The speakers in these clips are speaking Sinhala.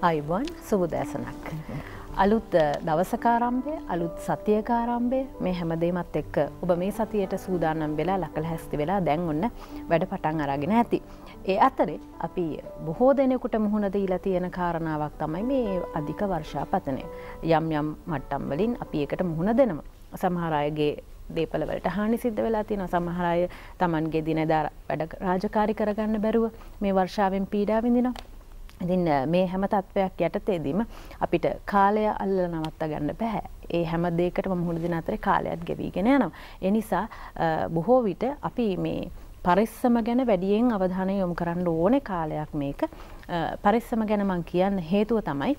අයිබන් සුබදෑසනක්. අලුත් දවසකාරම්භය අලුත් සතියකාරම්භය මේ හැමදේමත් එක්ක ඔබ මේ සතියට සූදානම් වෙලා ලකල හැස්ති වෙලා දැන් ඔන්න වැඩ පටන් අරගෙන ඇති. ඒ අතරේ අපි බොහෝ දෙනෙකුට මුහුණ දීලා තියෙන කාරණාවක් තමයි මේ අධික වර්ෂාපතනය. යම් යම් මට්ටම් වලින් අපි එකට මුහුණ දෙනවා. සමහර අයගේ දේපලවලට හානි සිද්ධ වෙලා තියෙන සමහරය තමන්ගේ දිනදා වැඩ රාජකාරි කරගන්න බැරුව මේ වර්ෂාවෙන් පීඩා විඳිනවා. ඉතින් මේ හැම තත්ත්වයක් යටතේදීම අපිට කාලය අල්ල නවත්ත ගන්න බැහැ. ඒ හැම දෙයකටම මුහුණ දෙන අතරේ කාලයත් ගෙවීගෙන යනවා. ඒ නිසා බොහෝ විට අපි මේ පරිස්සම ගැන වැඩියෙන් අවධානය යොමු කරන්න ඕනේ කාලයක් මේක. පරිස්සම ගැන මං කියන්න හේතුව තමයි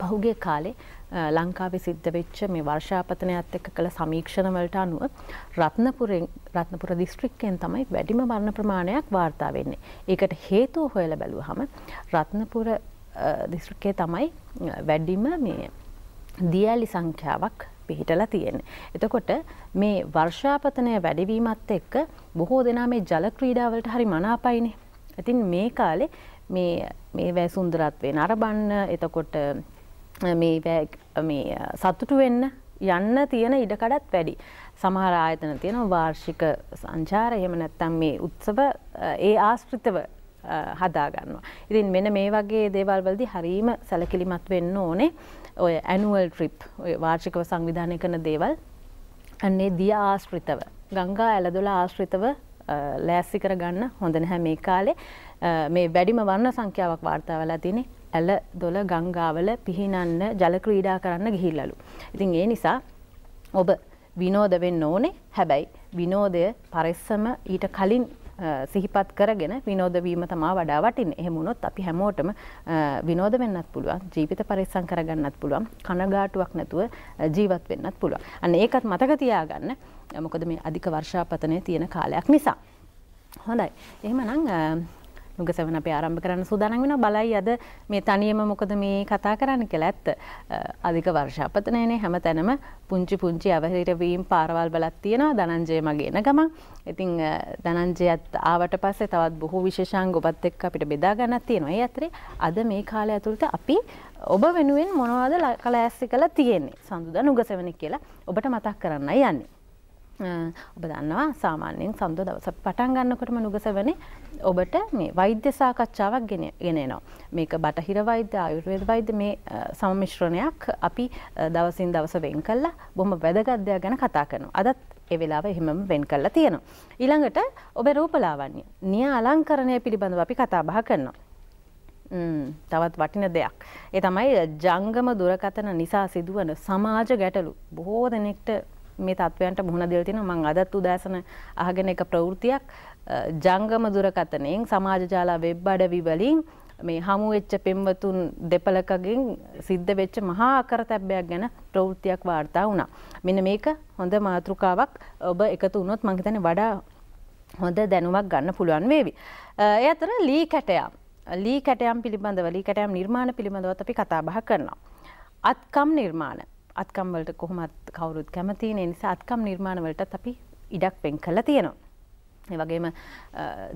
පහුගේ කාලේ ලංකාවේ සිද්ධ වෙච්ච මේ වර්ෂාපතනයත් එක්ක කළ සමීක්ෂණ වලට අනුව රත්නපුරෙන් රත්නපුර දිස්ත්‍රික්කයෙන් තමයි වැඩිම මරණ ප්‍රමාණයක් වාර්තා වෙන්නේ. ඒකට හේතුව හොයලා බැලුවහම රත්නපුර දිස්ත්‍රික්කයේ තමයි වැඩිම මේ දියලි සංඛ්‍යාවක් පිහිටලා තියෙන්නේ. එතකොට මේ වර්ෂාපතනය වැඩිවීමත් එක්ක බොහෝ දෙනා මේ ජල ක්‍රීඩාවලට හරි මනාපයිනේ. ඉතින් මේ කාලේ මේ මේ වැසුන්දරත්වේ නරබන්න එතකොට මේ සතුටු වෙන්න යන්න තියෙන ඉඩකඩත් වැඩි. සමහර ආයතන තියෙන වාර්ෂික සංචාර එහෙම නැත්තම් මේ උත්සව ඒ ආශ්‍රිතව හදාගන්නවා. ඉතින් මෙන්න මේ වගේ දේවල් වලදී හරීම සැලකිලිමත් වෙන්න ඕනේ. ඔය ඇනුවල් ට්‍රිප් ඔය වාර්ෂිකව සංවිධානය කරන දේවල් අන්නේ දිය ආශ්‍රිතව ගංගා ඇලදොල ආශ්‍රිතව ලෑස්සි කර ගන්න හොඳ නැහැ මේ කාලේ මේ වැඩිම වර්ණ සංඛ්‍යාවක් වාර්තා වෙලා තියෙන්නේ ඇල දොල ගංගාවල පිහිනන්න ජල ක්‍රීඩා කරන්න ගිහිල්ලලු. ඉතින් ඒ නිසා ඔබ විනෝද වෙන්න ඕනේ හැබැයි විනෝදය පරිස්සම ඊට කලින් සිහිපත් කරගෙන විනෝදවීම තමා වඩා වටින් එහෙමුණොත් අපි හැමෝටම විනෝද වෙන්නත් පුළුවන් ජීවිත පරිස්සම් කරගන්නත් පුළුවන් කනගාටුවක් නැතුව ජීවත් වෙන්නත් පුළුවන්. අන්න ඒකත් මතක තියාගන්න. මොකද මේ අධික වර්ෂාපතනය තියෙන කාලයක් නිසා. හොඳයි. එහෙමනම් නුගසවන අපි ආරම්භ කරන්න සූදානම් වෙනවා බලයි අද මේ තනියම මොකද මේ කතා කරන්න කියලා ඇත්ත. අධික වර්ෂාපතනයනේ හැම තැනම පුංචි පුංචි අවහිරවීම් පාරවල් බලක් තියෙනවා ධනංජය මගේ එන ගමන්. ඉතින් ධනංජයත් ආවට පස්සේ තවත් බොහෝ විශේෂාංග ඔබත් එක්ක අපිට බෙදා ගන්නත් තියෙනවා. ඒ අතරේ අද මේ කාලය ඇතුළත අපි ඔබ වෙනුවෙන් මොනවද කලෑස්සි කළා තියෙන්නේ. සඳුදා නුගසවන කියලා ඔබට මතක් කරන්නයි යන්නේ. ඔබ දන්නවා සාමාන්‍යයෙන් සඳු දවස පටන් ගන්නකොටම නුගසවනේ ඔබට මේ වෛද්‍ය සාකච්ඡාවක් ගෙනෙනවා. මේක බටහිර වෛද්‍ය ආයුර්වේද වෛද්‍ය මේ සමමිශ්‍රණයක් අපි දවසින් දවස වෙන් කල්ලා බොහොම වැදගත් දෙයක් ගැන කතා කරනවා. අදත් ඒ වෙලාව එහෙමම වෙන් කළා තියෙනවා. ඊළඟට ඔබේ රූපලාවන්‍ය නිය අලංකරණය පිළිබඳව අපි කතා බහ කරනවා. තවත් වටින දෙයක්. ඒ තමයි ජංගම දුරකථන නිසා සිදුවන සමාජ ගැටලු බොහෝ දෙනෙක්ට මේ තත්වයන්ට මුහුණ දෙලා තියෙනවා මම අදත් උදෑසන අහගෙන එක ප්‍රවෘත්තියක් ජංගම දුරකථනයෙන් සමාජ ජාලා වෙබ් අඩවි වලින් මේ හමු වෙච්ච පෙම්වතුන් දෙපළකගෙන් සිද්ධ වෙච්ච මහා අකරතැබ්බයක් ගැන ප්‍රවෘත්තියක් වාර්තා වුණා. මෙන්න මේක හොඳ මාතෘකාවක් ඔබ එකතු වුණොත් මං හිතන්නේ වඩා හොඳ දැනුමක් ගන්න පුළුවන් වේවි. ඒ අතර ලී කැටයම් ලී කැටයම් පිළිබඳව ලී කැටයම් නිර්මාණ පිළිබඳවත් අපි කතා බහ කරනවා. අත්කම් නිර්මාණ අත්කම් වලට කොහොමත් කවුරුත් කැමති නිසා අත්කම් නිර්මාණ වලටත් අපි ඉඩක් වෙන් කළා තියෙනවා. ඒ වගේම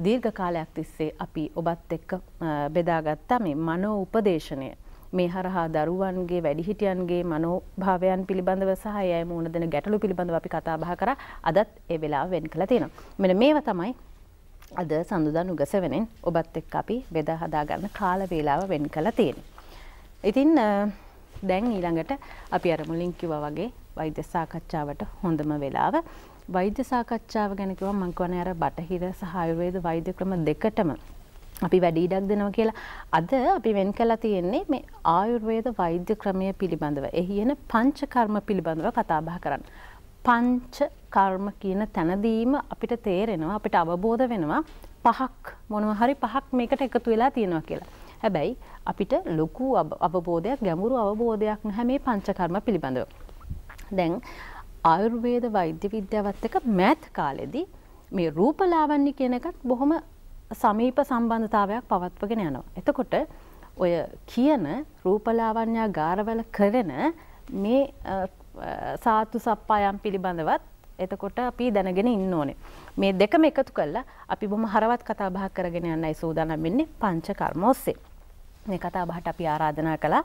දීර්ඝ කාලයක් තිස්සේ අපි ඔබත් එක්ක බෙදාගත්තා මේ මනෝ උපදේශනය මේ හරහා දරුවන්ගේ වැඩිහිටියන්ගේ මනෝභාවයන් පිළිබඳව සහ යය මුණ දෙන ගැටලු පිළිබඳව අපි කතා බහ කරා අදත් ඒ වෙලාව වෙන් කළා තියෙනවා. මෙන්න මේවා තමයි අද සඳුදා නුගසවෙනෙන් ඔබත් එක්ක අපි බෙදා හදාගන්න කාල වේලාව වෙන් කළා තියෙන්නේ. ඉතින් දැන් ඊළඟට අපි අර මුලින් කිව්වා වගේ වෛද්‍ය සාකච්ඡාවට හොඳම වෙලාව. වෛද්‍ය සාකච්ඡාව ගැන කිව්වම මම කියන්නේ අර බටහිර සහ ආයුර්වේද වෛද්‍ය ක්‍රම දෙකටම අපි වැඩි ඉඩක් දෙනවා කියලා. අද අපි වෙන් කළා තියෙන්නේ මේ ආයුර්වේද වෛද්‍ය ක්‍රමය පිළිබඳව. එහි එන පංචකර්ම පිළිබඳව කතා බහ කරන්න. පංච කර්ම කියන තැනදීම අපිට තේරෙනවා අපිට අවබෝධ වෙනවා පහක් මොනවා හරි පහක් මේකට එකතු වෙලා තියෙනවා කියලා. හැබැයි අපිට ලොකු අවබෝධයක් ගැඹුරු අවබෝධයක් නැහැ මේ පංචකර්ම පිළිබඳව. දැන් ආයුර්වේද වෛද්‍ය විද්‍යාවත් එක්ක මෑත් කාලෙදී මේ රූපලාවන්‍ය කියන එකත් බොහොම සමීප සම්බන්ධතාවයක් පවත්වගෙන යනවා. එතකොට ඔය කියන රූපලාවන්‍යා ගාරවල කරන මේ සාතු සප්පායම් පිළිබඳවත් එතකොට අපි දැනගෙන ඉන්න ඕනේ. මේ දෙකම එකතු කළා අපි බොහොම හරවත් කතා බහ කරගෙන යන්නයි සූදානම් වෙන්නේ පංච කර්ම ඔස්සේ. මේ කතා බහට අපි ආරාධනා කළා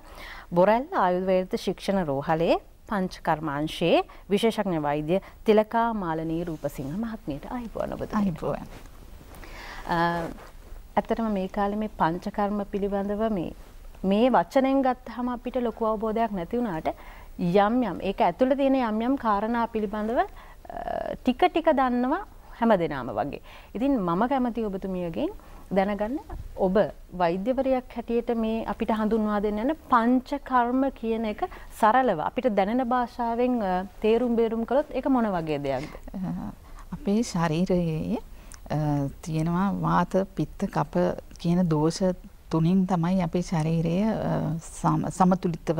බොරැල්ල ආයුර්වේද ශික්ෂණ රෝහලේ පංච කර්මාංශයේ විශේෂඥ වෛද්‍ය තිලකා මාලනී රූපසිංහ මහත්මියට අයිබෝන ඔබ අයිබෝන්. ඇත්තටම මේ කාලේ මේ පංචකර්ම පිළිබඳව මේ මේ වචනෙන් ගත්තහම අපිට ලොකු අවබෝධයක් නැති වුණාට යම් යම් ඒක ඇතුළේ තියෙන යම් යම් කාරණා පිළිබඳව ටික ටික දන්නවා හැම දෙනාම වගේ. ඉතින් මම කැමති ඔබතුමියගෙන් දැනගන්න ඔබ වෛද්‍යවරයක් හැටියට මේ අපිට හඳුන්වා දෙන්න යන පංච කර්ම කියන එක සරලව අපිට දැනෙන භාෂාවෙන් තේරුම් බේරුම් කළොත් ඒක මොන වගේ දෙයක්ද? අපේ ශරීරයේ තියෙනවා වාත පිත්ත කප කියන දෝෂ තුනින් තමයි අපේ ශරීරය සමතුලිතව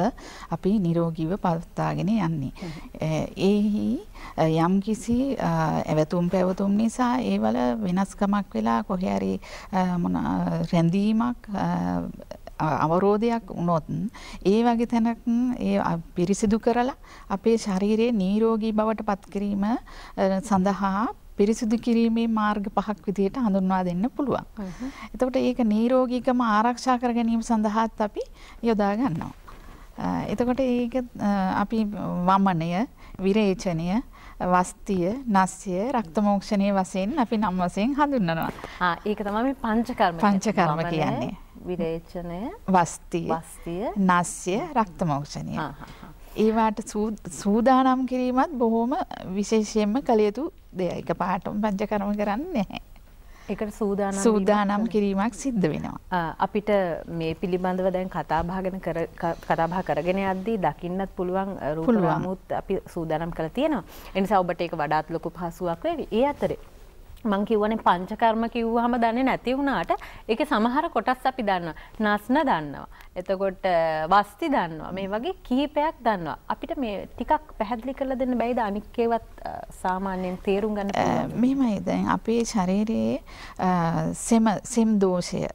අපි නිරෝගීව පවත්වාගෙන යන්නේ. ඒහි යම් කිසි ඇවතුම් පැවතුම් නිසා ඒවල වෙනස්කමක් වෙලා කොහේ රැඳීමක් අවරෝධයක් වුණොත් ඒ වගේ තැනක් ඒ පිරිසිදු කරලා අපේ ශරීරයේ නිරෝගී බවට පත් කිරීම සඳහා පිරිසිදු කිරීමේ මාර්ග පහක් විදිහට හඳුන්වා දෙන්න පුළුවන්. එතකොට ඒක නිරෝගීකම ආරක්ෂා කර ගැනීම සඳහාත් අපි යොදා ගන්නවා. එතකොට ඒක අපි වමනය, විරේචනය, වස්තිය, නස්ය, රක්තමෝක්ෂණයේ වශයෙන් අපි නම් වශයෙන් හඳුන්වනවා. ආ ඒක තමයි මේ පංචකර්ම. පංචකර්ම කියන්නේ. විරේචනය, වස්තිය, නස්ය, රක්තමෝක්ෂණය. ඒවාට සූදානම් කිරීමත් බොහොම විශේෂයෙන්ම කළ යුතු දෙයක්. එක පාටම පංචකර්ම කරන්නේ නැහැ. ඒකට සූදානම් සූදානම් කිරීමක් සිද්ධ වෙනවා. අපිට මේ පිළිබඳව දැන් කතා බහ ගැන කතා බහ කරගෙන යද්දී දකින්නත් පුළුවන් රූප රාමුත් අපි සූදානම් කරලා තියෙනවා. ඒ නිසා ඔබට ඒක වඩාත් ලොකු පහසුවක් වේවි. ඒ අතරේ මං කිව්වනේ පංචකර්ම කිව්වහම දන්නේ නැති වුණාට ඒකේ සමහර කොටස් අපි දන්නවා. නස්න දන්නවා. එතකොට වස්ති දන්නවා. මේ වගේ කීපයක් දන්නවා. අපිට මේ ටිකක් පැහැදිලි කරලා දෙන්න බැයිද අනික් ඒවත් සාමාන්‍යයෙන් තේරුම් ගන්න පුළුවන්. මෙහෙමයි දැන් අපේ ශරීරයේ සෙම සෙම් දෝෂය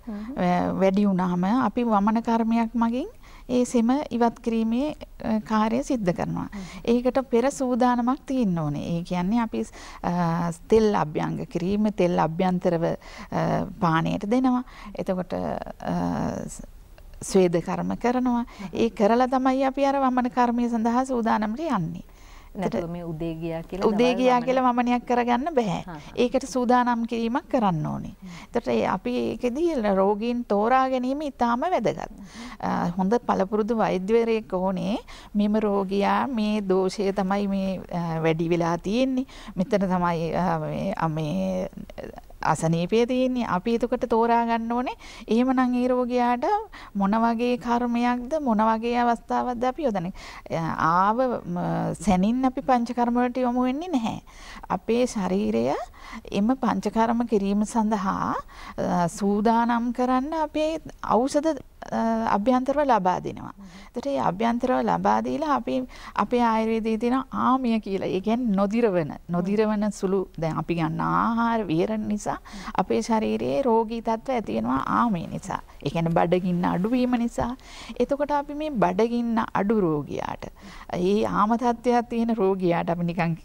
වැඩි වුණාම අපි වමන කර්මයක් මගින් ඒ සෙම ඉවත් කිරීමේ කාර්යය සිද්ධ කරනවා. ඒකට පෙර සූදානමක් තියෙන්න ඕනේ. ඒ කියන්නේ අපි තෙල් අභ්‍යංග කිරීම තෙල් අභ්‍යන්තරව පානයට දෙනවා. එතකොට ස්වේද කර්ම කරනවා. ඒ කරලා තමයි අපි අර වමන කර්මය සඳහා සූදානම්ට යන්නේ. නැතුව මේ උදේ ගියා කියලා උදේ ගියා කියලා වමනයක් කරගන්න බෑ. ඒකට සූදානම් කිරීමක් කරන්න ඕනේ. එතකොට අපි ඒකෙදී රෝගීන් තෝරා ගැනීම ඉතාම වැදගත්. හොඳ පළපුරුදු වෛද්‍යවරයෙක් ඕනේ මෙම රෝගියා මේ දෝෂය තමයි මේ වැඩි වෙලා තියෙන්නේ. මෙතන තමයි මේ අසනීපය තියෙන්නේ අපි එතකොට තෝරා ගන්න ඕනේ එහෙමනම් ඒ රෝගියාට මොන වගේ කර්මයක්ද මොන වගේ අවස්ථාවක්ද අපි යොදන්නේ ආව සැනින් අපි පංචකර්ම වලට යොමු වෙන්නේ නැහැ අපේ ශරීරය එම පංචකර්ම කිරීම සඳහා සූදානම් කරන්න අපේ ඖෂධ අභ්‍යන්තරව ලබා දෙනවා. එතකොට මේ අභ්‍යන්තරව ලබා දීලා අපි අපේ ආයුර්වේදයේ තියෙන ආමිය කියලා. ඒ කියන්නේ නොදිරවන, නොදිරවන සුළු දැන් අපි ගන්න ආහාර විහරණ නිසා අපේ ශරීරයේ රෝගී තත්ත්ව ඇති වෙනවා ආමිය නිසා. ඒ කියන්නේ බඩගින්න අඩුවීම නිසා. එතකොට අපි මේ බඩගින්න අඩු රෝගියාට, ඒ ආම තත්ත්වයක් තියෙන රෝගියාට අපි නිකන්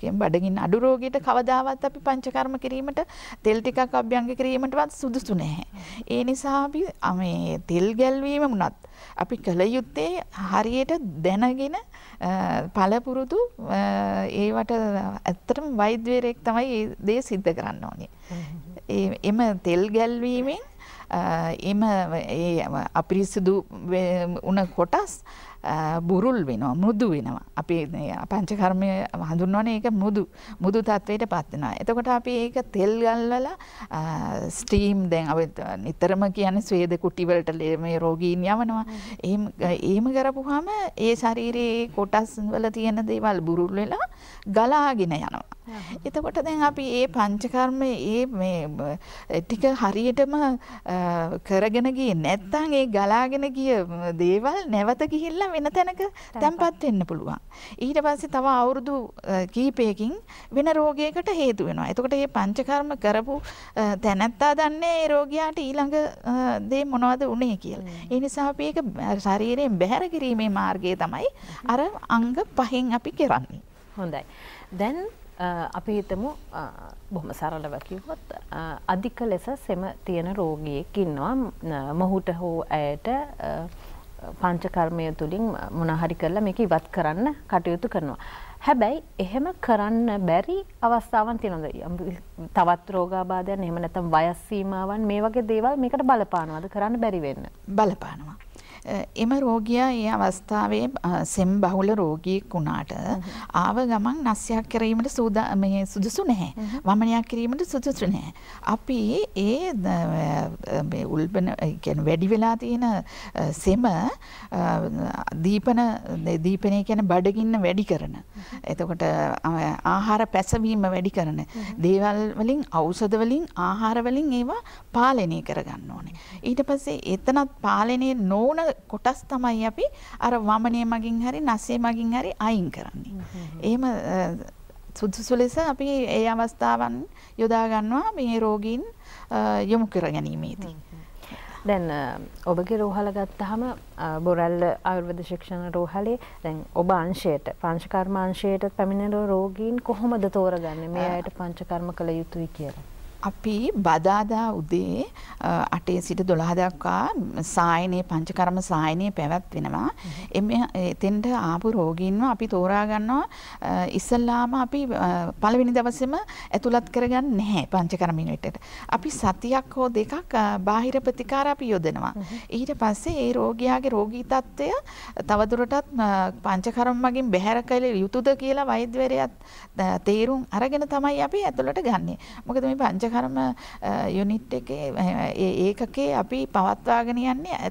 කියන බඩගින්න අඩු රෝගියට කවදාවත් අපි පංචකර්ම කිරීමට තෙල් ටිකක් අභ්‍යංග කිරීමටවත් සුදුසු නැහැ. ඒ නිසා අපි මේ තෙල් ගැල්වීම වුණත් අපි කළ යුත්තේ හරියට දැනගෙන පළපුරුදු ඒවට ඇත්තටම වෛද්‍යවරයෙක් තමයි ඒ දේ සිද්ධ කරන්න ඕනේ. එම තෙල් ගැල්වීමෙන් එම අපිරිසිදු උන කොටස් බුරුල් වෙනවා මෘදු වෙනවා. අපි පංචකර්මය හඳුන්වන්නේ ඒක මෘදු මෘදු තත්වයට පත් වෙනවා. එතකොට අපි ඒක තෙල් ගල්වලා ස්ටීම් දැන් අපි නිතරම කියන්නේ ස්වේද කුටි වලට මේ රෝගීන් යවනවා. එහෙම එහෙම කරපුවාම ඒ ශරීරයේ කොටස් වල තියෙන දේවල් බුරුල් වෙලා ගලාගෙන යනවා. එතකොට දැන් අපි ඒ පංචකර්ම ඒ මේ ටික හරියටම කරගෙන ගියේ නැත්නම් ඒ ගලාගෙන ගිය දේවල් නැවත ගිහිල්ලා වෙන තැනක තැම්පත් වෙන්න පුළුවන්. ඊට පස්සේ තව අවුරුදු කීපයකින් වෙන රෝගයකට හේතු වෙනවා. එතකොට මේ පංචකර්ම කරපු තැනැත්තා දන්නේ ඒ රෝගියාට ඊළඟ දේ මොනවද උනේ කියලා. ඒ නිසා අපි ඒක ශරීරයෙන් බැහැර කිරීමේ මාර්ගය තමයි අර අංග පහෙන් අපි කරන්නේ. හොඳයි. දැන් අපි හිතමු බොහොම සරලව කිව්වොත් අධික ලෙස සෙම තියෙන රෝගියෙක් ඉන්නවා මොහුට හෝ ඇයට පංචකර්මය තුළින් මොනහරි කරලා මේක ඉවත් කරන්න කටයුතු කරනවා. හැබැයි එහෙම කරන්න බැරි අවස්ථාවන් තියෙනවද? තවත් රෝගාබාධයන් එහෙම නැත්නම් වයස් සීමාවන් මේ වගේ දේවල් මේකට බලපානවද කරන්න බැරි වෙන්න? බලපානවා. එම රෝගියා ඒ අවස්ථාවේ සෙම් බහුල රෝගියෙක් වුණාට ආව ගමන් නස්යක් කිරීමට සූදා මේ සුදුසු නැහැ. වමනයක් කිරීමට සුදුසු නැහැ. අපි ඒ උල්බන කියන්නේ වැඩි වෙලා තියෙන සෙම දීපන දීපනය කියන්නේ බඩගින්න වැඩි කරන. එතකොට ආහාර පැසවීම වැඩි කරන. දේවල් වලින් ඖෂධ වලින් ආහාර වලින් ඒවා පාලනය කරගන්න ඕනේ. ඊට පස්සේ එතනත් පාලනය නොවන කොටස් තමයි අපි අර වමනය මගින් හරි නසේ මගින් හරි අයින් කරන්නේ. එහෙම සුදුසු ලෙස අපි ඒ අවස්ථාවන් යොදා ගන්නවා මේ රෝගීන් යොමු කර ගැනීමේදී. දැන් ඔබගේ රෝහල ගත්තහම බොරැල්ල ආයුර්වේද ශික්ෂණ රෝහලේ දැන් ඔබ අංශයට පංචකර්ම අංශයට පැමිණෙන රෝගීන් කොහොමද තෝරගන්නේ මේ අයට පංචකර්ම කළ යුතුයි කියලා? අපි බදාදා උදේ අටේ සිට දොළහ දක්වා සායනයේ පංචකර්ම සායනයේ පැවැත්වෙනවා. එම එතෙන්ට ආපු රෝගීන්ව අපි තෝරා ගන්නවා ඉස්සල්ලාම අපි පළවෙනි දවසේම ඇතුළත් කරගන්නේ නැහැ පංචකර්ම යුනිටට. අපි සතියක් හෝ දෙකක් බාහිර ප්‍රතිකාර අපි යොදනවා. ඊට පස්සේ ඒ රෝගියාගේ රෝගී තත්ත්වය තවදුරටත් පංචකර්ම මගින් බැහැර කළ යුතුද කියලා වෛද්‍යවරයාත් තේරුම් අරගෙන තමයි අපි ඇතුළට ගන්නෙ. මොකද මේ පංචකර්ම පංචකර්ම යුනිට් එකේ ඒකකේ අපි පවත්වාගෙන යන්නේ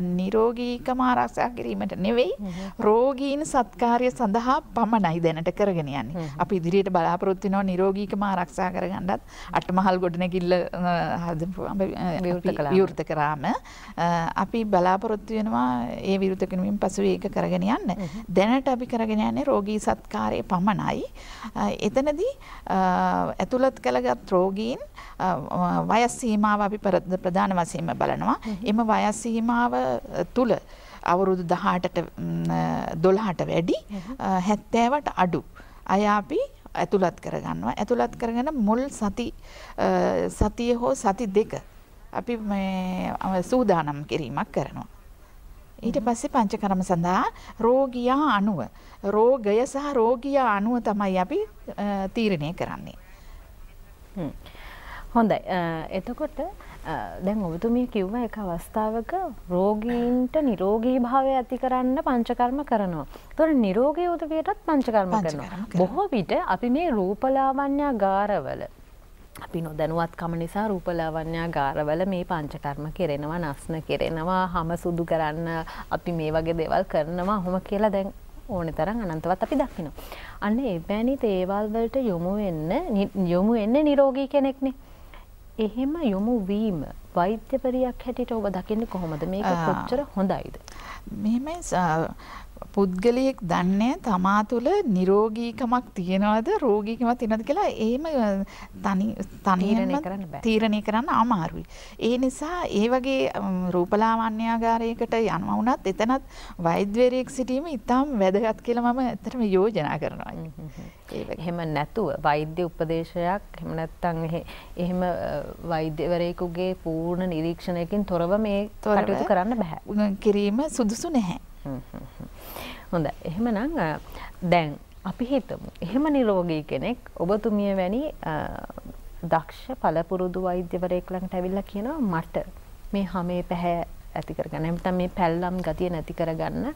නිරෝගීකම ආරක්ෂා කිරීමට නෙවෙයි රෝගීන් සත්කාරය සඳහා පමණයි දැනට කරගෙන යන්නේ. අපි ඉදිරියට බලාපොරොත්තු වෙනවා නිරෝගීකම ආරක්ෂා කරගන්නත් අටමහල් ගොඩනැගිල්ල විවෘත කරාම අපි බලාපොරොත්තු වෙනවා ඒ විවෘත කිරීමෙන් පසු ඒක කරගෙන යන්න. දැනට අපි කරගෙන යන්නේ රෝගී සත්කාරය පමණයි. එතනදී ඇතුළත් කළගත් රෝගීන් වයස් සීමාව අපි ප්‍රධාන වශයෙන්ම බලනවා. එම වයස් සීමාව තුල අවුරුදු 18ට 12ට වැඩි 70ට අඩු අය අපි ඇතුළත් කරගන්නවා. ඇතුළත් කරගෙන මුල් සති සතිය හෝ සති දෙක අපි මේ සූදානම් කිරීමක් කරනවා. ඊට පස්සේ පංචකර්ම සඳහා රෝගියා අණුව රෝගය සහ රෝගියා අණුව තමයි අපි තීරණය කරන්නේ. හොඳයි එතකොට දැන් ඔබතුමිය කිව්ව එක අවස්ථාවක රෝගීන්ට නිරෝගී භාවය ඇති කරන්න පංචකර්ම කරනවා. තොර නිරෝගී උදවියටත් පංචකර්ම කරනවා. බොහෝ විට අපි මේ රූපලාවන්‍යා ගාරවල අපි නොදැනුවත්කම නිසා රූපලාවන්‍යා ගාරවල මේ පංචකර්ම කෙරෙනවා නස්න කෙරෙනවා හම සුදු කරන්න අපි මේ වගේ දේවල් කරනවා හොම කියලා දැන් ඕන තරම් අනන්තවත් අපි දකිනවා. අන්න එවැනි තේවල් වලට යොමු වෙන්න යොමු වෙන්න නිරෝගී කෙනෙක්නේ. එහෙම යොමු වීම වෛද්‍යවරියක් හැටියට ඔබ දකින්නේ කොහොමද මේක කොච්චර හොඳයිද? මෙහෙමයි පුද්ගලයෙක් දන්නේ තමා තුළ නිරෝගීකමක් තියනවද රෝගීකමක් තියනවද කියලා එහෙම තනි තනියම තීරණය කරන්න අමාරුයි. ඒ නිසා ඒ වගේ රූපලාවන්‍යාගාරයකට යනවා වුණත් එතනත් වෛද්‍යවරයෙක් සිටීම ඉතාම වැදගත් කියලා මම ඇත්තටම යෝජනා කරනවා. එහෙම නැතුව වෛද්‍ය උපදේශයක් එහෙම නැත්නම් එහෙම වෛද්‍යවරයෙකුගේ පූර්ණ නිරීක්ෂණයකින් තොරව මේ කටයුතු කරන්න බෑ. කිරීම සුදුසු නැහැ. හොඳ එහෙමනම් දැන් අපි හිතමු එහෙම නිරෝගී කෙනෙක් ඔබතුමිය වැනි දක්ෂ පළපුරුදු වෛද්‍යවරයෙක් ළඟට ඇවිල්ලා කියනවා මට මේ හැමේ පැහැ ඇති කරගන්න. එහෙනම් මේ පැල්ලම් ගතිය නැති කරගන්න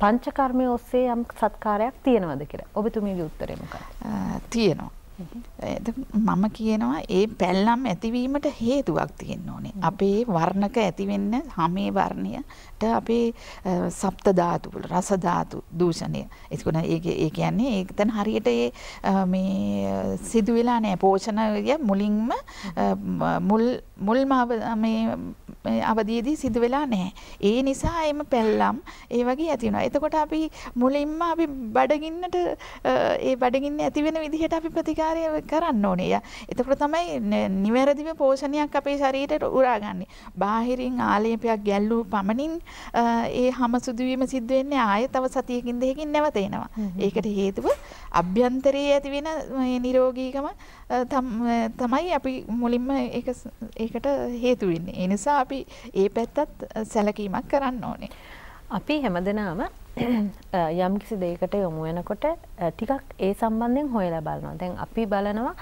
පංචකර්මය ඔස්සේ යම් සත්කාරයක් තියනවද කියලා. ඔබතුමියගේ උත්තරේ මොකක්ද? තියෙනවා. මම කියනවා ඒ පැල්ලම් ඇතිවීමට හේතුවක් තියෙන්න ඕනේ. අපේ වර්ණක ඇතිවෙන්න හැමේ වර්ණයට අපේ සප්ත ධාතු වල රස ධාතු දූෂණය. ඒකන ඒක ඒ කියන්නේ ඒක දැන් හරියට ඒ මේ සිදු වෙලා නැහැ. පෝෂණය මුලින්ම මුල් මුල්ම මේ අවධියේදී සිදු වෙලා නැහැ. ඒ නිසා එම පැල්ලම් ඒ වගේ ඇති වෙනවා. එතකොට අපි මුලින්ම අපි බඩගින්නට ඒ බඩගින්න ඇති වෙන විදිහට අපි ප්‍රතිකාරය කරන්න ඕනේ. එතකොට තමයි නිවැරදිව පෝෂණයක් අපේ ශරීරයට උරාගන්නේ. බාහිරින් ආලේපයක් ගැල්ලූ පමණින් ඒ හැම සුදුවීම සිද්ධ වෙන්නේ ආයෙ තව සතියකින් දෙකකින් නැවත එනවා. ඒකට හේතුව අභ්‍යන්තරයේ ඇති වෙන නිරෝගීකම තමයි අපි මුලින්ම ඒකට හේතු වෙන්නේ. ඒ නිසා අපි ඒ පැත්තත් සැලකීමක් කරන්න ඕනේ. අපි හැමදෙනාම යම්කිසි දෙයකට යොමු වෙනකොට ටිකක් ඒ සම්බන්ධයෙන් හොයලා බලනවා. දැන් අපි බලනවා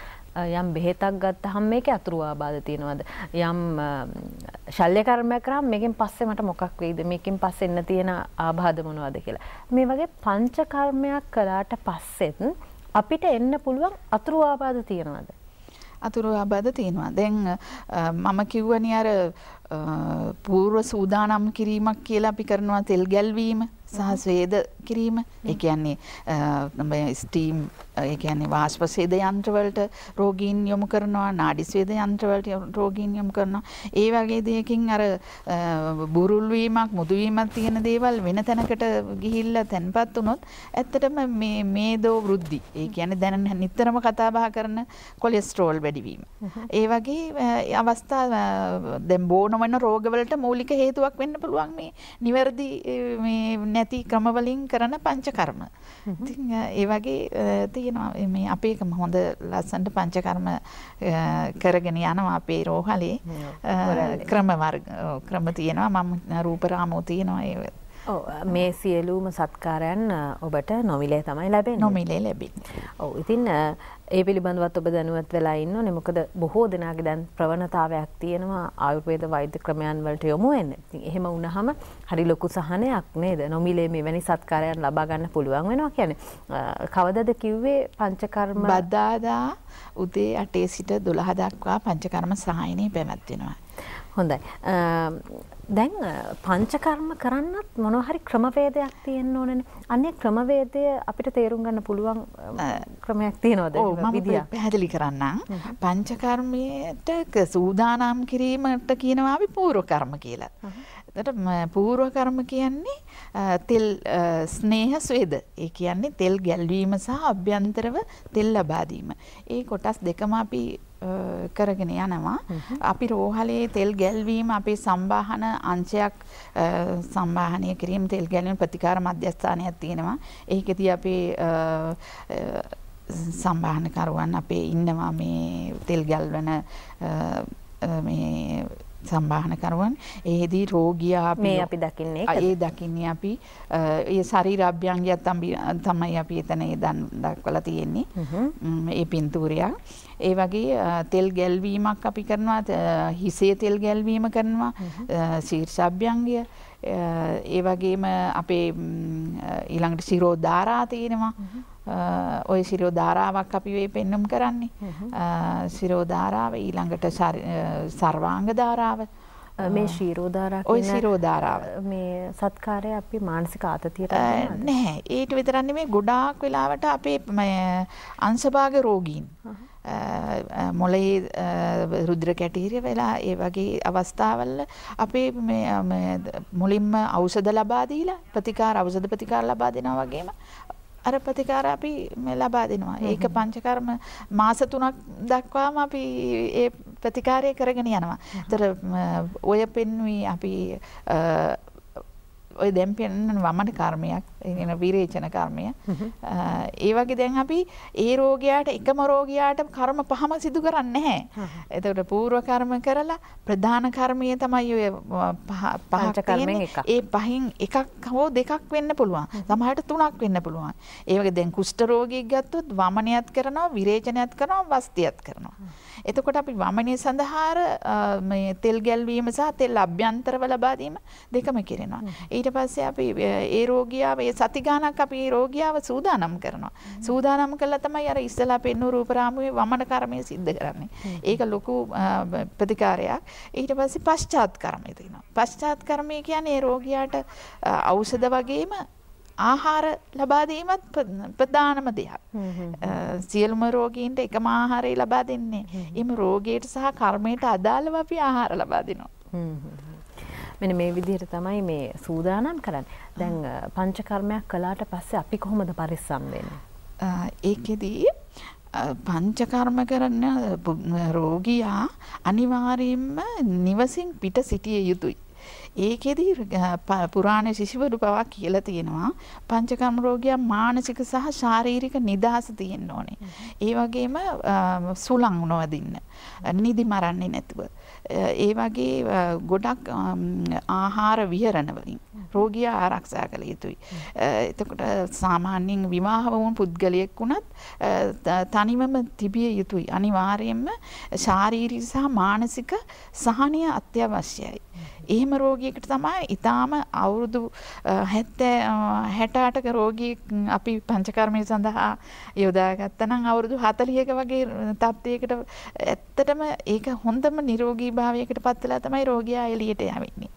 යම් බෙහෙතක් ගත්තහම මේකේ අතුරු ආබාධ තියෙනවද? යම් ශල්‍ය කර්මයක් කරාම මේකෙන් පස්සේ මට මොකක් වෙයිද? මේකෙන් පස්සේ එන්න තියෙන ආබාධ මොනවද කියලා. මේ වගේ පංච කර්මයක් කළාට පස්සෙත් අපිට එන්න පුළුවන් අතුරු ආබාධ තියෙනවද? අතුරු ආබාධ තියෙනවා. දැන් මම කිව්වනේ අර පූර්ව සූදානම් කිරීමක් කියලා අපි කරනවා තෙල් ගැල්වීම සහ ස්වේද කිරීම. ඒ කියන්නේ ස්ටීම් ඒ කියන්නේ වාෂ්ප ස්වේද යන්ත්‍රවලට රෝගීන් යොමු කරනවා, නාඩි ස්වේද යන්ත්‍රවලට රෝගීන් යොමු කරනවා. ඒ වගේ දෙයකින් අර බුරුල් වීමක්, මුදු වීමක් තියෙන දේවල් වෙන තැනකට ගිහිල්ලා තැන්පත් වුණොත් ඇත්තටම මේ මේදෝ වෘද්ධි. ඒ කියන්නේ දැන් නිතරම කතා බහ කරන කොලෙස්ටරෝල් වැඩිවීම. ඒ වගේ අවස්ථා දැන් බෝන වෙන රෝගවලට මූලික හේතුවක් වෙන්න පුළුවන් මේ නිවැරදි මේ නැති ක්‍රමවලින් කරන පංචකර්ම. ඉතින් ඒ වගේ තියෙනවා මේ අපේ හොඳ ලස්සනට පංචකර්ම කරගෙන යනවා අපේ රෝහලේ ක්‍රම වර්ග ක්‍රම තියෙනවා මම රූපරාමෝ තියෙනවා ඒ මේ සියලුම සත්කාරයන් ඔබට නොමිලේ තමයි ලැබෙන්නේ. නොමිලේ ලැබෙන්නේ. ඔව් ඉතින් ඒ පිළිබඳවත් ඔබ දැනුවත් වෙලා ඉන්න ඕනේ. මොකද බොහෝ දෙනාගේ දැන් ප්‍රවණතාවයක් තියෙනවා ආයුර්වේද වෛද්‍ය ක්‍රමයන් වලට යොමු වෙන්න. ඉතින් එහෙම වුණාම හරි ලොකු සහනයක් නේද? නොමිලේ මෙවැනි සත්කාරයන් ලබා ගන්න පුළුවන් වෙනවා කියන්නේ. කවදද කිව්වේ පංචකර්ම බදාදා උදේ 8 සිට 12 දක්වා පංචකර්ම සායනයේ පැවැත්වෙනවා. හොඳයි. දැන් පංචකර්ම කරන්නත් මොනවා හරි ක්‍රමවේදයක් තියෙන්න ඕනනේ. අනේ ක්‍රමවේදය අපිට තේරුම් ගන්න පුළුවන් ක්‍රමයක් තියෙනවද? ඔව් මම පැහැදිලි කරන්නම්. පංචකර්මයට සූදානම් කිරීමට කියනවා අපි පූර්ව කර්ම කියලා. එතකොට පූර්ව කර්ම කියන්නේ තෙල් ස්නේහ ස්වේද. ඒ කියන්නේ තෙල් ගැල්වීම සහ අභ්‍යන්තරව තෙල් ලබා දීම. ඒ කොටස් දෙකම අපි කරගෙන යනවා. අපි රෝහලේ තෙල් ගැල්වීම අපේ සම්බාහන අංශයක් සම්බාහනය කිරීම තෙල් ගැලීම ප්‍රතිකාර මධ්‍යස්ථානයක් තියෙනවා. ඒකෙදී අපේ සම්බාහනකරුවන් අපේ ඉන්නවා මේ තෙල් ගැල්වන මේ සම්බාහනකරුවන්. එහෙදී රෝගියා මේ අපි දකින්නේ ඒ දකින්නේ අපි ඒ ශරීර අභ්‍යංගයක් තමයි අපි එතන ඒ දක්වලා තියෙන්නේ. ඒ පින්තූරයක් ඒ වගේ තෙල් ගැල්වීමක් අපි කරනවා හිසේ තෙල් ගැල්වීම කරනවා ශීර්ෂ අභ්‍යංගය ඒ වගේම අපේ ඊළඟට සිරෝ ධාරා තියෙනවා ඔය සිරෝ ධාරාවක් අපි වේ පෙන්눔 කරන්නේ සිරෝ ධාරාව ඊළඟට සර්වාංග ධාරාව. මේ ශීරෝධාරා ඔය ශිරෝධාරාව මේ සත්කාරය අපි මානසික ආතතියට නැහැ. ඊට විතරක් නෙමෙයි ගොඩාක් වෙලාවට අපේ අංශභාග රෝගීන්. මොලේ රුද්‍ර කැටීරිය වෙලා ඒ වගේ අවස්ථාවල අපේ මුලින්ම ඖෂධ ලබා දීලා ප්‍රතිකාර ඖෂධ ප්‍රතිකාර ලබා දෙනවා වගේම අර ප්‍රතිකාර අපි ලබා දෙනවා. ඒක පංචකර්ම මාස 3ක් දක්වාම අපි ඒ ප්‍රතිකාරය කරගෙන යනවා. ඒතර ඔය පෙන්වී අපි ඔය දැන් පෙන්වන වමන කර්මයක් එන විරේචන කර්මය. ඒ වගේ දැන් අපි ඒ රෝගියාට එකම රෝගියාට කර්ම පහම සිදු කරන්නේ නැහැ. එතකොට පූර්ව කර්ම කරලා ප්‍රධාන කර්මය තමයි ඔය පහ කර්මෙන් එකක්. ඒ පහින් එකක් හෝ දෙකක් වෙන්න පුළුවන්. සමහරට තුනක් වෙන්න පුළුවන්. ඒ වගේ දැන් කුෂ්ඨ රෝගියෙක් ගත්තොත් වමනයත් කරනවා, විරේචනයත් කරනවා, වස්තියත් කරනවා. එතකොට අපි වමනය සඳහා මේ තෙල් ගැල්වීම සහ තෙල් අභ්‍යන්තරව ලබා දීම දෙකම කරනවා. ඊට පස්සේ අපි ඒ රෝගියාව ඒ සති ගාණක් අපි රෝගියාව සූදානම් කරනවා. සූදානම් කළා තමයි අර ඉස්සලා පෙන්නු රූපරාමුවේ වමන කර්මය සිද්ධ කරන්නේ. ඒක ලොකු ප්‍රතිකාරයක්. ඊට පස්සේ පශ්චාත් කර්මය තියෙනවා. පශ්චාත් කර්මය කියන්නේ ඒ රෝගියාට ඖෂධ වගේම ආහාර ලබා දීමත් ප්‍රධානම දෙයක්. සියලුම රෝගීන්ට එකම ආහාරය ලබා දෙන්නේ. එම රෝගයට සහ කර්මයට අදාළව අපි ආහාර ලබා දෙනවා. මෙන්න මේ විදිහට තමයි මේ සූදානම් කරන්නේ. දැන් පංචකර්මයක් කළාට පස්සේ අපි කොහොමද පරිස්සම් වෙන්නේ? ඒකෙදී පංචකර්ම කරන රෝගියා අනිවාර්යයෙන්ම නිවසින් පිට සිටිය යුතුයි. ඒකෙදි පුරාණ ශිෂ්‍යවරු පවා කියලා තියෙනවා පංචකර්ම රෝගියා මානසික සහ ශාරීරික නිදහස තියෙන්න ඕනේ. ඒ වගේම සුළං නොවදින්න. නිදි මරන්නේ නැතුව. ඒ වගේ ගොඩක් ආහාර විහරණ වලින් රෝගියා ආරක්ෂා කළ යුතුයි. එතකොට සාමාන්‍යයෙන් විවාහ වුණ පුද්ගලයෙක් වුණත් තනිවම තිබිය යුතුයි. අනිවාර්යයෙන්ම ශාරීරික සහ මානසික සහනය අත්‍යවශ්‍යයි. එහෙම රෝගියෙකුට තමයි ඊටාම අවුරුදු 70 68ක රෝගියෙක් අපි පංචකර්මය සඳහා යොදාගත්තා නම් අවුරුදු 40ක වගේ තත්ත්වයකට ඇත්තටම ඒක හොඳම නිරෝගී භාවයකට පත් වෙලා තමයි රෝගියා එළියට යවෙන්නේ.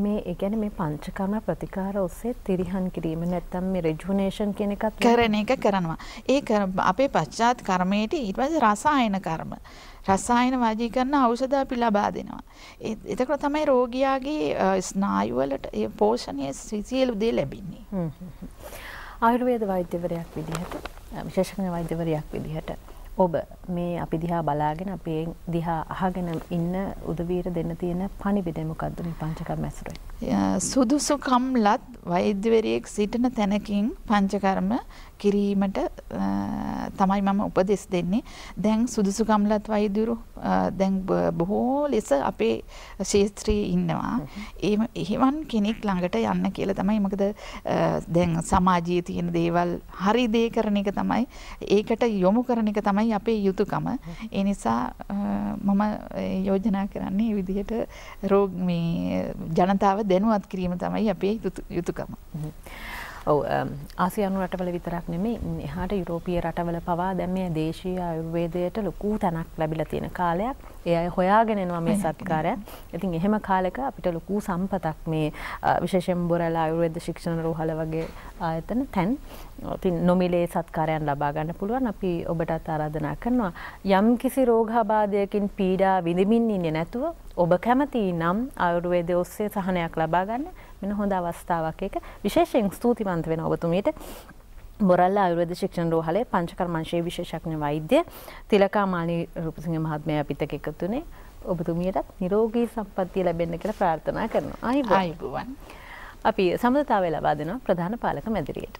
මේ ඒ කියන්නේ මේ පංචකර්ම ප්‍රතිකාර ඔස්සේ තිරිහන් කිරීම නැත්තම් මේ රෙජුනේෂන් කියන එකත් කරන එක කරනවා. ඒ අපේ පශ්චාත් කර්මයේට ඊට පස්සේ රසායන කර්ම. රසායන වර්ජීකරණ ඖෂධ අපි ලබා දෙනවා. එතකොට තමයි රෝගියාගේ ස්නායුවලට ඒ පෝෂණය සියලු දේ ලැබෙන්නේ. ආයුර්වේද වෛද්‍යවරයෙක් විදිහට විශේෂඥ වෛද්‍යවරයෙක් විදිහට ඔබ මේ අපි දිහා බලාගෙන අපේ දිහා අහගෙන ඉන්න උදවීර දෙන්න තියෙන පණිවිඩය මොකද්ද මේ පංචකර්ම ඇසුරෙන්? සුදුසුකම් ලත් වෛද්‍යවරයෙක් සිටින තැනකින් පංචකර්ම කිරීමට තමයි මම උපදෙස් දෙන්නේ. දැන් සුදුසුකම්ලත් වෛද්‍යවරු දැන් බොහෝ ලෙස අපේ ශාස්ත්‍රයේ ඉන්නවා. එහෙම එහෙවන් කෙනෙක් ළඟට යන්න කියලා තමයි මොකද දැන් සමාජයේ තියෙන දේවල් හරි දේ කරන එක තමයි ඒකට යොමු කරන එක තමයි අපේ යුතුයකම. ඒ නිසා මම යෝජනා කරන්නේ මේ විදිහට රෝග මේ ජනතාව දැනුවත් කිරීම තමයි අපේ යුතුයකම. ඔව් ආසියානු රටවල විතරක් නෙමෙයි එහාට යුරෝපීය රටවල පවා දැන් මේ දේශීය ආයුර්වේදයට ලොකු තැනක් ලැබිලා තියෙන කාලයක්. ඒ අය හොයාගෙන එනවා මේ සත්කාරය. ඉතින් එහෙම කාලෙක අපිට ලොකු සම්පතක් මේ විශේෂයෙන් බොරැල ආයුර්වේද ශික්ෂණ රෝහල වගේ ආයතන තැන් ඉතින් නොමිලේ සත්කාරයන් ලබා ගන්න පුළුවන්. අපි ඔබටත් ආරාධනා කරනවා යම් කිසි රෝගාබාධයකින් පීඩා විඳිමින් ඉන්නේ නැතුව ඔබ කැමති නම් ආයුර්වේදයේ ඔස්සේ සහනයක් ලබා ගන්න මෙන්න හොඳ අවස්ථාවක් එක විශේෂයෙන් ස්තුතිවන්ත වෙන ඔබතුමීට බොරල්ල ආයුර්වේද ශික්ෂණ රෝහලේ පංචකර්මංශයේ විශේෂඥ වෛද්‍ය තිලකා මාලි රූපසිංහ මහත්මයා අපිට එකතුනේ ඔබතුමියටත් නිරෝගී සම්පන්නිය ලැබෙන්න කියලා ප්‍රාර්ථනා කරනවා. ආයිබෝවන්. අපි සම්මතතාවය ලබා දෙනවා ප්‍රධාන පාලක මැදිරියට.